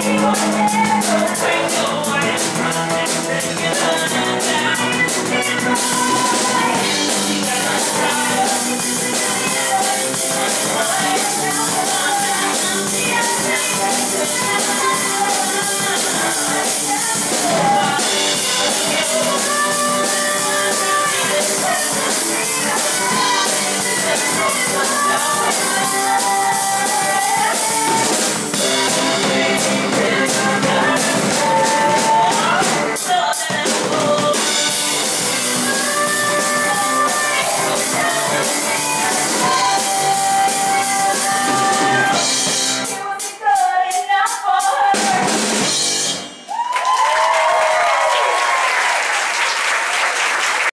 see you